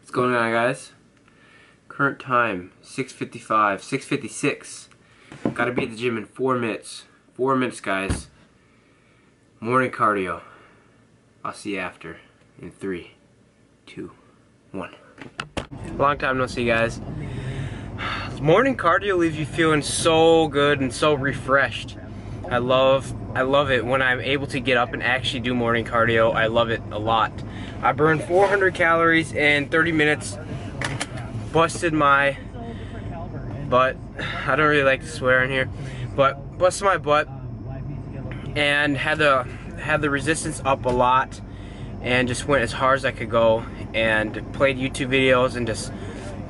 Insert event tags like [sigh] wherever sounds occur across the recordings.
What's going on guys? Current time 6.55, 6.56. Gotta be at the gym in 4 minutes. 4 minutes guys. Morning cardio. I'll see you after in three, two, one. Long time no see guys. Morning cardio leaves you feeling so good and so refreshed. I love I love it when I'm able to get up and actually do morning cardio. I love it a lot. I burned 400 calories in 30 minutes. Busted my butt. I don't really like to swear in here, but busted my butt and had the had the resistance up a lot and just went as hard as I could go and played YouTube videos and just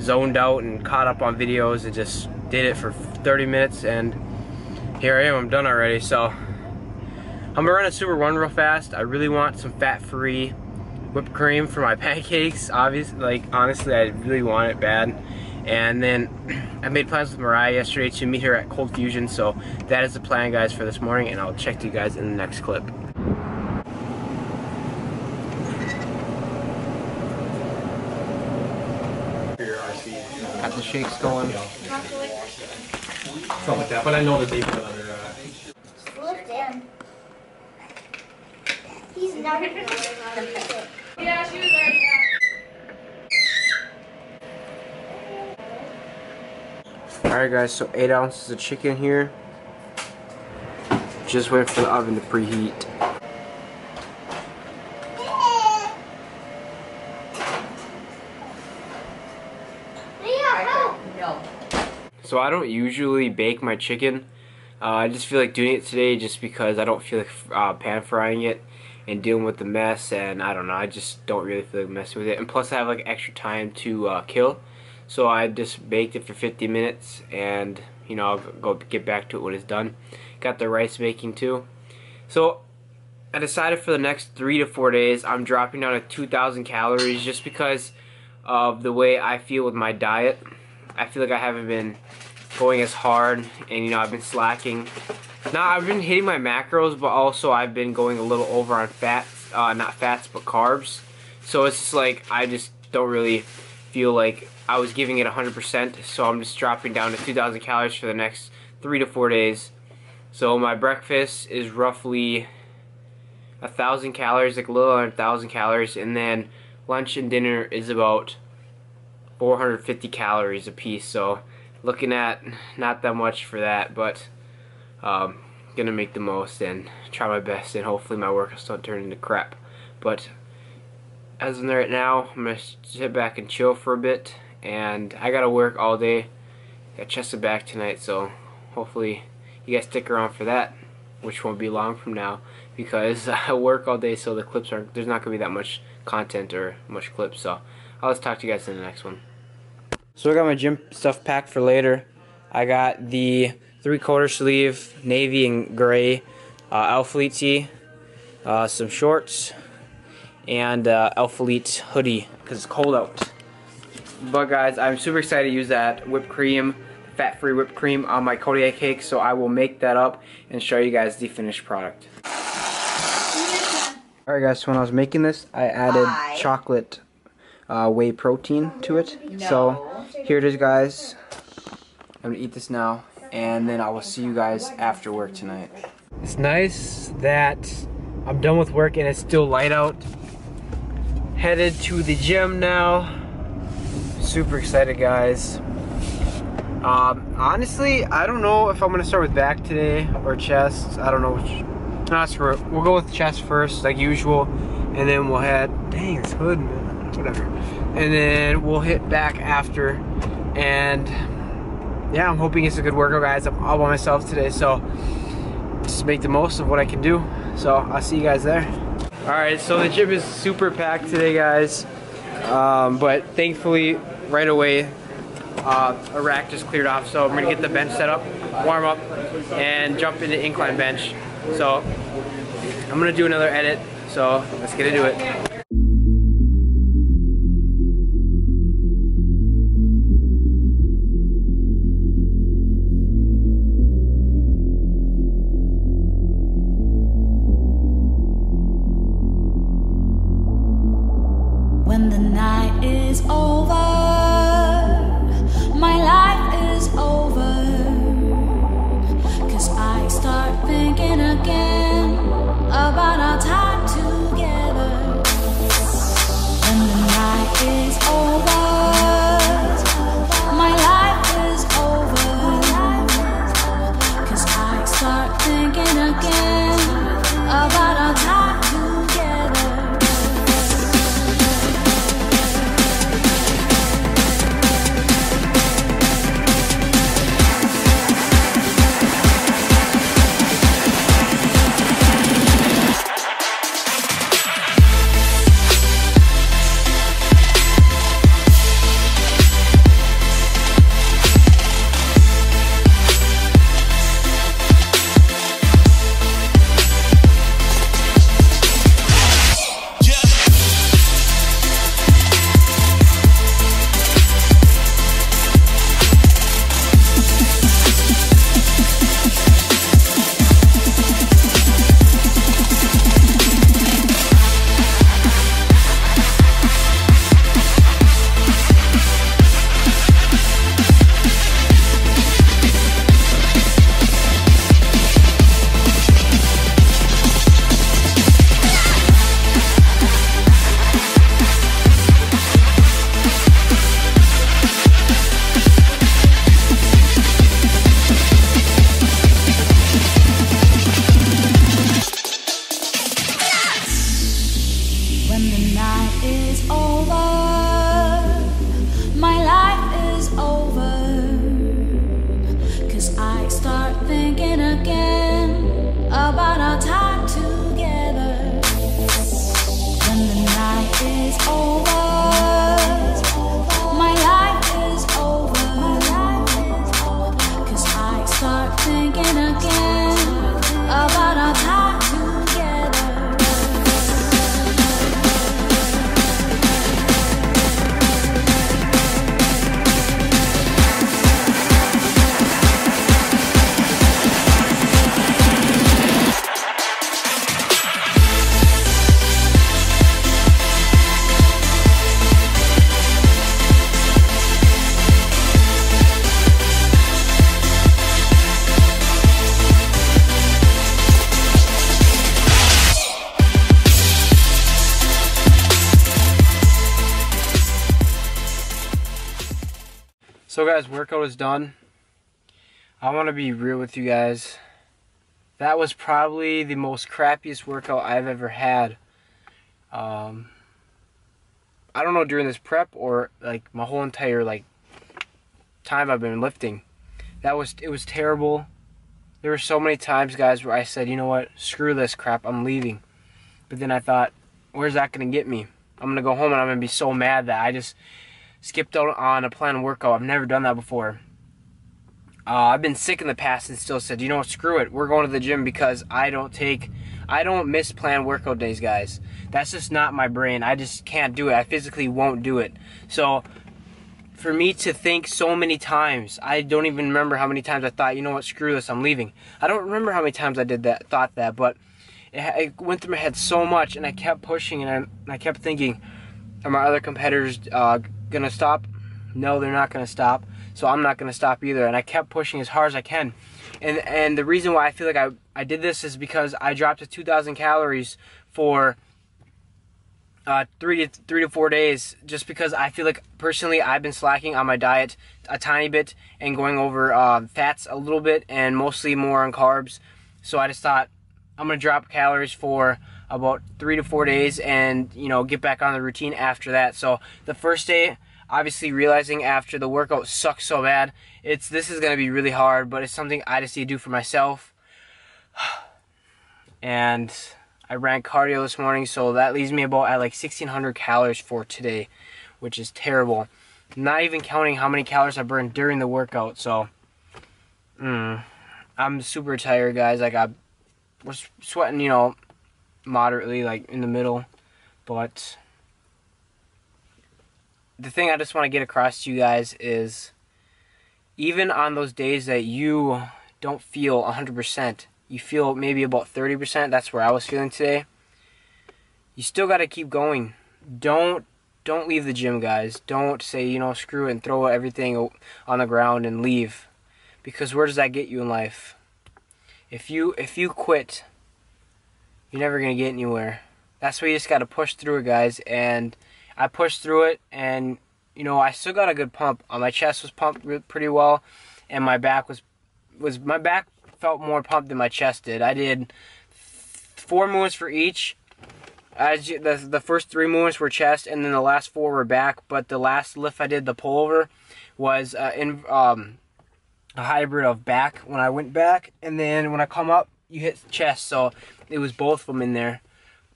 zoned out and caught up on videos and just did it for 30 minutes and here I am, I'm done already. So I'm gonna run a super run real fast. I really want some fat-free whipped cream for my [laughs] pancakes. Obviously, like honestly, I really want it bad. And then [clears throat] I made plans with Mariah yesterday to meet her at Cold Fusion. So that is the plan, guys, for this morning. And I'll check to you guys in the next clip. Got the shakes going. Something like that, but I know that they put it under. Uh, Lift in. He's never gonna Yeah, she was there. Alright guys, so 8 ounces of chicken here. Just waiting for the oven to preheat. Yeah, help. So I don't usually bake my chicken. Uh, I just feel like doing it today just because I don't feel like uh, pan frying it and dealing with the mess and I don't know, I just don't really feel like messing with it. And plus I have like extra time to uh, kill. So I just baked it for 50 minutes and you know, I'll go get back to it when it's done. Got the rice baking too. So I decided for the next three to four days I'm dropping down to 2,000 calories just because of the way I feel with my diet. I feel like I haven't been going as hard and you know I've been slacking. Now I've been hitting my macros but also I've been going a little over on fats, uh, not fats but carbs. So it's just like I just don't really feel like I was giving it 100% so I'm just dropping down to 2,000 calories for the next three to four days. So my breakfast is roughly a thousand calories, like a little under a thousand calories, and then lunch and dinner is about 450 calories a piece. So looking at not that much for that, but um, gonna make the most and try my best, and hopefully my workouts don't turn into crap. But as of right now, I'm gonna sit back and chill for a bit, and I gotta work all day. Got chest and back tonight, so hopefully you guys stick around for that, which won't be long from now because [laughs] I work all day, so the clips aren't. There's not gonna be that much content or much clips. So I'll just talk to you guys in the next one. So I got my gym stuff packed for later. I got the three-quarter sleeve navy and gray uh, Alphalete tee, uh, some shorts, and uh, Alphalete hoodie because it's cold out. But guys, I'm super excited to use that whipped cream, fat-free whipped cream on my Kodiak cake, so I will make that up and show you guys the finished product. Alright guys, so when I was making this, I added I- chocolate uh, whey protein to it. So here it is guys. I'm gonna eat this now, and then I will see you guys after work tonight. It's nice that I'm done with work and it's still light out. Headed to the gym now. Super excited guys. Um, honestly, I don't know if I'm gonna start with back today or chest. I don't know which. No, screw it. We'll go with chest first, like usual, and then we'll head. Dang, it's hood, man. Whatever. And then we'll hit back after. And yeah, I'm hoping it's a good workout, guys. I'm all by myself today, so just make the most of what I can do. So I'll see you guys there. All right, so the gym is super packed today, guys. Um, but thankfully, right away, uh, a rack just cleared off. So I'm gonna get the bench set up, warm up, and jump into incline bench. So I'm gonna do another edit. So let's get into it. is all. So guys, workout is done. I want to be real with you guys. That was probably the most crappiest workout I've ever had. Um, I don't know during this prep or like my whole entire like time I've been lifting. That was it was terrible. There were so many times, guys, where I said, you know what, screw this crap, I'm leaving. But then I thought, where's that gonna get me? I'm gonna go home and I'm gonna be so mad that I just skipped out on a planned workout. I've never done that before. Uh, I've been sick in the past and still said, you know what, screw it. We're going to the gym because I don't take, I don't miss planned workout days, guys. That's just not my brain. I just can't do it. I physically won't do it. So, for me to think so many times, I don't even remember how many times I thought, you know what, screw this, I'm leaving. I don't remember how many times I did that, thought that, but it, it went through my head so much, and I kept pushing, and I, and I kept thinking, are my other competitors uh, gonna stop? No, they're not gonna stop. So I'm not gonna stop either. And I kept pushing as hard as I can. And and the reason why I feel like I, I did this is because I dropped to 2,000 calories for uh, three to three to four days, just because I feel like personally I've been slacking on my diet a tiny bit and going over uh, fats a little bit and mostly more on carbs. So I just thought I'm gonna drop calories for about three to four days and you know get back on the routine after that. So the first day, obviously realizing after the workout sucks so bad, it's this is gonna be really hard, but it's something I just need to do for myself. [sighs] And I ran cardio this morning, so that leaves me about at like 1600 calories for today, which is terrible. Not even counting how many calories I burned during the workout. So, mm, I'm super tired, guys. Like I was sweating, you know, moderately, like in the middle. But the thing I just want to get across to you guys is even on those days that you don't feel 100%, you feel maybe about 30%, that's where I was feeling today. You still got to keep going. Don't don't leave the gym, guys. Don't say, you know, screw it and throw everything on the ground and leave. Because where does that get you in life? If you if you quit, you're never gonna get anywhere. That's why you just gotta push through it, guys. And I pushed through it, and you know I still got a good pump. Uh, my chest was pumped pretty well, and my back was was my back felt more pumped than my chest did. I did four movements for each. As you, the the first three movements were chest, and then the last four were back. But the last lift I did, the pullover, was uh, in um, a hybrid of back when I went back, and then when I come up, you hit chest. So it was both of them in there.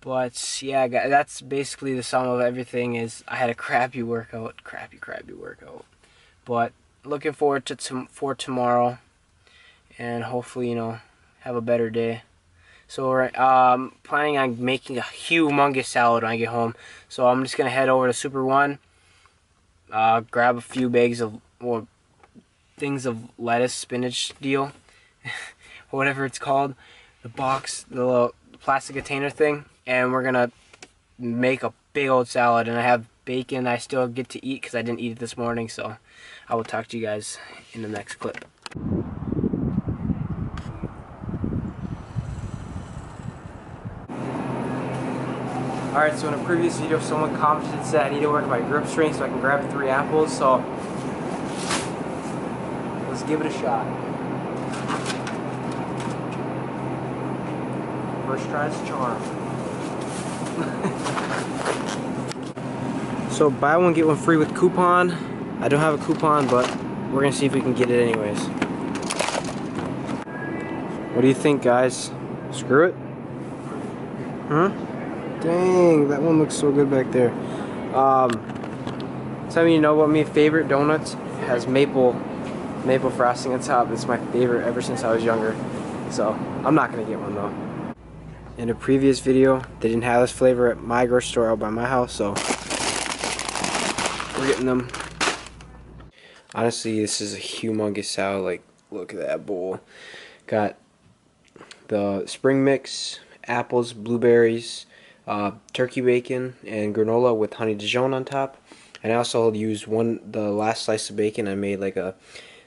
But yeah, that's basically the sum of everything. Is I had a crappy workout, crappy, crappy workout. But looking forward to for tomorrow, and hopefully you know have a better day. So um, planning on making a humongous salad when I get home. So I'm just gonna head over to Super One, uh, grab a few bags of or things of lettuce, spinach deal, [laughs] whatever it's called, the box, the little plastic container thing, and we're gonna make a big old salad. And I have bacon I still get to eat because I didn't eat it this morning. So I will talk to you guys in the next clip. Alright, so in a previous video, someone commented said I need to work my grip strength so I can grab three apples, so give it a shot. First try's charm. [laughs] so buy one, get one free with coupon. I don't have a coupon, but we're gonna see if we can get it anyways. What do you think, guys? Screw it? Huh? Dang, that one looks so good back there. Um, of you know about me. Favorite donuts has maple, maple frosting on top. It's my favorite ever since I was younger. So I'm not gonna get one though. In a previous video, they didn't have this flavor at my grocery store out by my house, so we're getting them. Honestly, this is a humongous salad. Like, look at that bowl. Got the spring mix, apples, blueberries, uh, turkey bacon, and granola with honey Dijon on top. And I also used one the last slice of bacon. I made like a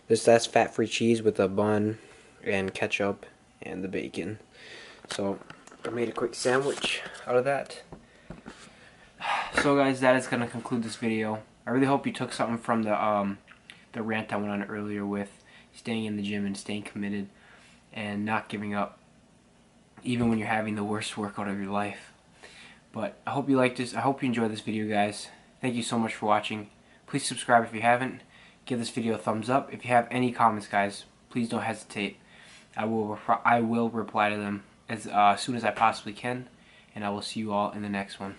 this that's fat-free cheese with a bun and ketchup and the bacon. So I made a quick sandwich out of that. So guys, that is gonna conclude this video. I really hope you took something from the um, the rant I went on earlier with staying in the gym and staying committed and not giving up even when you're having the worst workout of your life. But I hope you liked this. I hope you enjoyed this video, guys. Thank you so much for watching. Please subscribe if you haven't. Give this video a thumbs up. If you have any comments, guys, please don't hesitate. I will I will reply to them as uh, soon as I possibly can, and I will see you all in the next one.